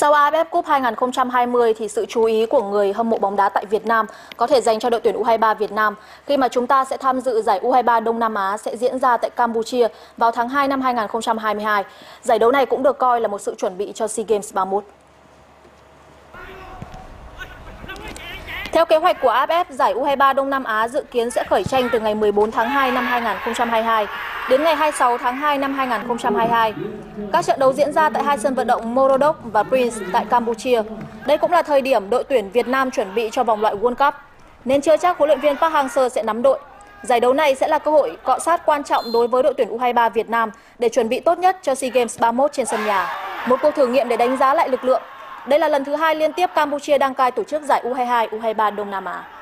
Sau AFF Cup 2020 thì sự chú ý của người hâm mộ bóng đá tại Việt Nam có thể dành cho đội tuyển U23 Việt Nam khi mà chúng ta sẽ tham dự giải U23 Đông Nam Á sẽ diễn ra tại Campuchia vào tháng 2 năm 2022. Giải đấu này cũng được coi là một sự chuẩn bị cho SEA Games 31. Theo kế hoạch của AFF, giải U23 Đông Nam Á dự kiến sẽ khởi tranh từ ngày 14 tháng 2 năm 2022 đến ngày 26 tháng 2 năm 2022. Các trận đấu diễn ra tại hai sân vận động Morodok và Prince tại Campuchia. Đây cũng là thời điểm đội tuyển Việt Nam chuẩn bị cho vòng loại World Cup, nên chưa chắc huấn luyện viên Park Hang-seo sẽ nắm đội. Giải đấu này sẽ là cơ hội cọ sát quan trọng đối với đội tuyển U23 Việt Nam để chuẩn bị tốt nhất cho SEA Games 31 trên sân nhà. Một cuộc thử nghiệm để đánh giá lại lực lượng. Đây là lần thứ hai liên tiếp Campuchia đăng cai tổ chức giải U22, U23 Đông Nam Á.